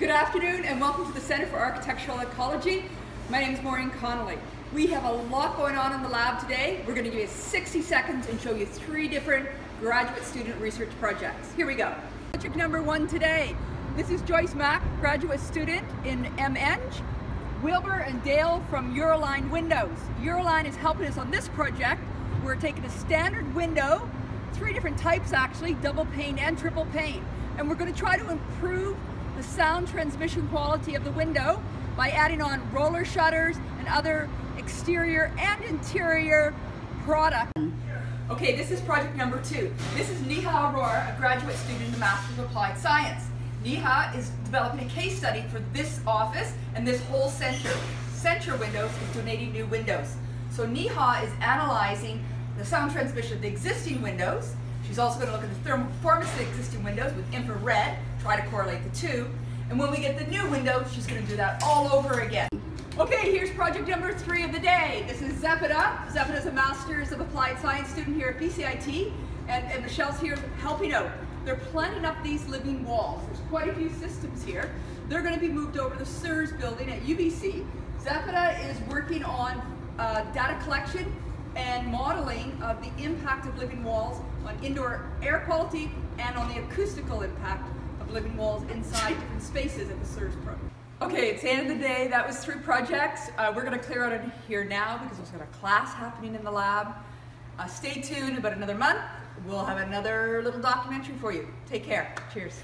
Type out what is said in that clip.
Good afternoon and welcome to the Center for Architectural Ecology. My name is Maureen Connelly. We have a lot going on in the lab today. We're going to give you 60 seconds and show you three different graduate student research projects. Here we go. Project number one today. This is Joyce Mak, graduate student in MEng. Wilbur and Dale from Euroline Windows. Euroline is helping us on this project. We're taking a standard window, three different types actually, double pane and triple pane. And we're going to try to improve the sound transmission quality of the window by adding on roller shutters and other exterior and interior product. Okay, this is project number two. This is Neha Arora, a graduate student in the Master's of Applied Science. Neha is developing a case study for this office and this whole center. Center Windows is donating new windows. So Neha is analyzing the sound transmission of the existing windows. She's also going to look at the thermal performance of the existing windows with infrared, try to correlate the two. And when we get the new window, she's going to do that all over again. Okay, here's project number three of the day. This is Sepideh. Sepideh is a Master's of Applied Science student here at BCIT, and, and Michelle's here helping out. They're planning up these living walls. There's quite a few systems here. They're going to be moved over to the CIRS building at UBC. Sepideh is working on uh, data collection and modeling of the impact of living walls on indoor air quality and on the acoustical impact living walls inside different spaces at the CIRS program. Okay, it's the end of the day. That was three projects. Uh, we're going to clear out of here now because there's got a class happening in the lab. Uh, stay tuned, about another month, we'll have another little documentary for you. Take care. Cheers.